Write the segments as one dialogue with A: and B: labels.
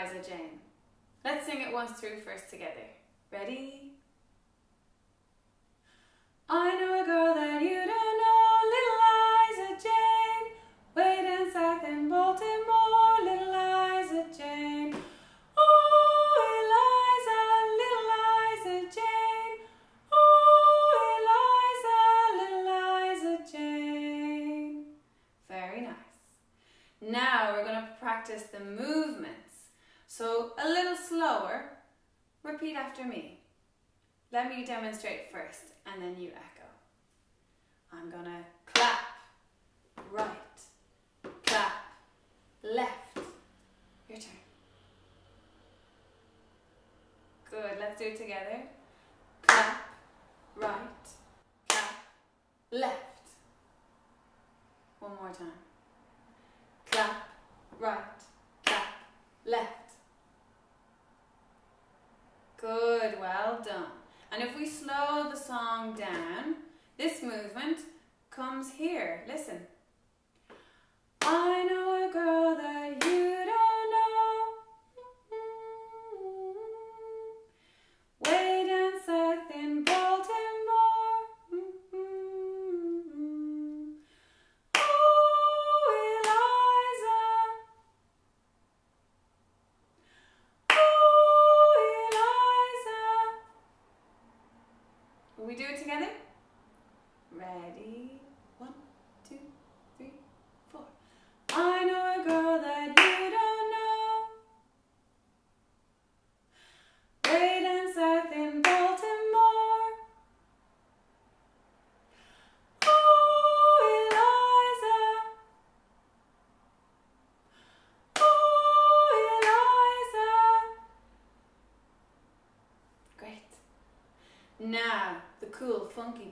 A: Liza Jane. Let's sing it once through first together. Ready? I know a girl that you don't A little slower. Repeat after me. Let me demonstrate first and then you echo. I'm to clap, right, clap, left. Your turn. Good, let's do it together. Clap, right, clap, left. One more time. Clap, right, clap, left. Good, well done. And if we slow the song down, this movement comes here. Listen. I know a girl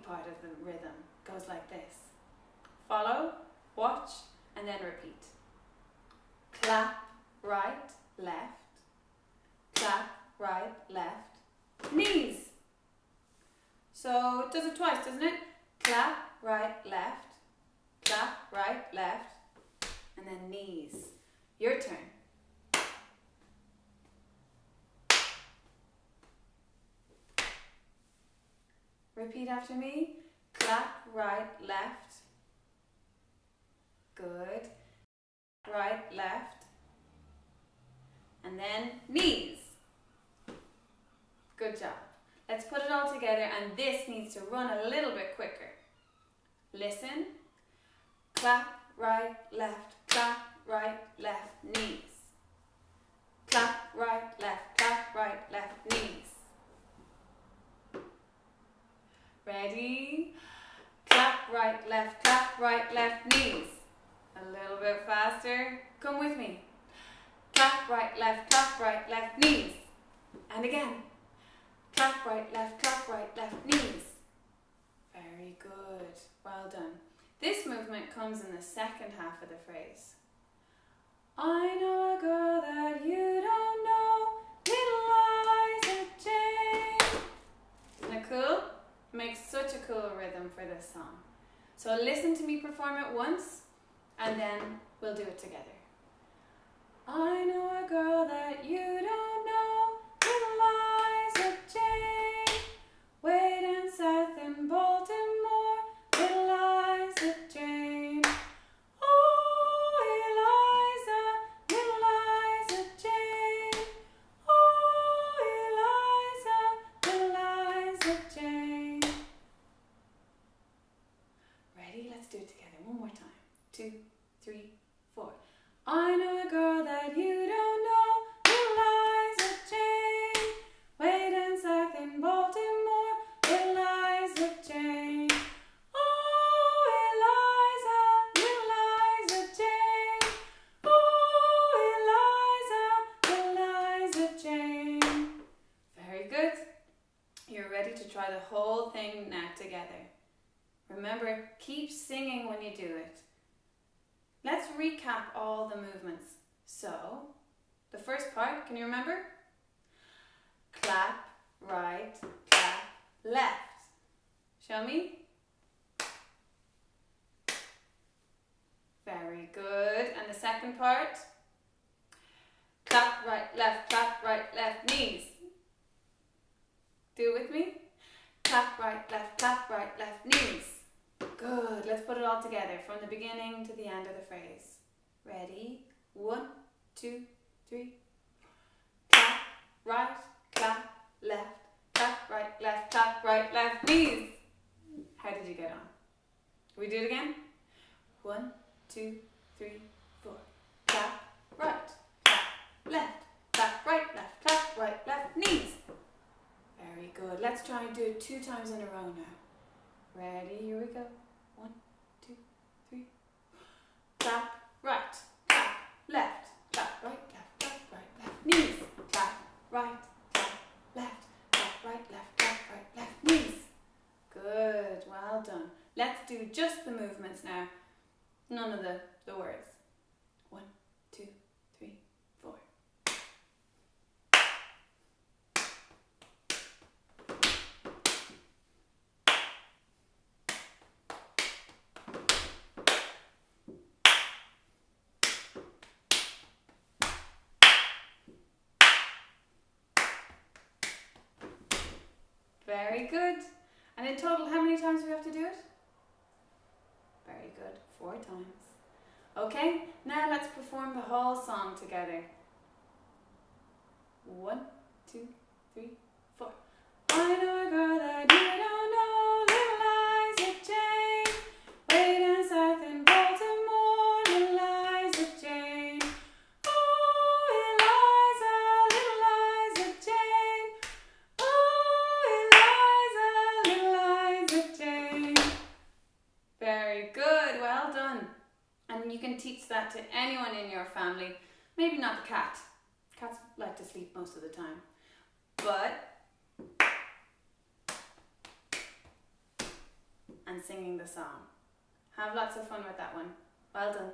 A: part of the rhythm goes like this. Follow, watch, and then repeat. Clap, right, left. Clap, right, left. Knees. So it does it twice, doesn't it? Clap, right, left. Clap, right, left. And then knees. Your turn. Repeat after me. Clap, right, left. Good. Right, left. And then knees. Good job. Let's put it all together and this needs to run a little bit quicker. Listen. Clap, right, left, clap, right, left, knees. Clap, right, left, clap, right, left, knees. Ready? Clap, right, left, clap, right, left, knees. A little bit faster. Come with me. Clap, right, left, clap, right, left, knees. And again. Clap, right, left, clap, right, left, knees. Very good. Well done. This movement comes in the second half of the phrase. I know a girl that you don't know, little Liza Jane. Isn't it cool? Makes such a cool rhythm for this song. So listen to me perform it once and then we'll do it together. I know a girl that you don't try the whole thing now together. Remember, keep singing when you do it. Let's recap all the movements. So, the first part, can you remember? Clap, right, clap, left. Show me. Very good. And the second part? Clap, right, left, clap, right, left, knees. Do it with me. Clap, right, left, clap, right, left, knees. Good. Let's put it all together from the beginning to the end of the phrase. Ready? One, two, three. Clap, right, clap, left, clap, right, left, clap, right, left, knees. How did you get on? We do it again? One, two, three, four. Clap, right, clap, left, clap, right, left, clap, right, left, knees. Very good. Let's try and do it two times in a row now. Ready? Here we go. One, two, three. Clap, right, clap, left, clap, right, left, right, left, knees. Clap, right, clap, left, clap, right, left, clap, right, left, knees. Good, well done. Let's do just the movements now. None of the, the words. One, two, three, four. Very good. And in total, how many times do we have to do it? Very good. Four times. Okay, now let's perform the whole song together. One, two, three, four. I know a girl that you don't know, little Liza Jane. Way down south in Baltimore, little Liza Jane. Oh, Eliza, little Liza Jane. Oh, Eliza, little Liza Jane. Very good, well done. And you can teach that to anyone in your family. Maybe not the cat. Cats like to sleep most of the time. But, and singing the song. Have lots of fun with that one. Well done.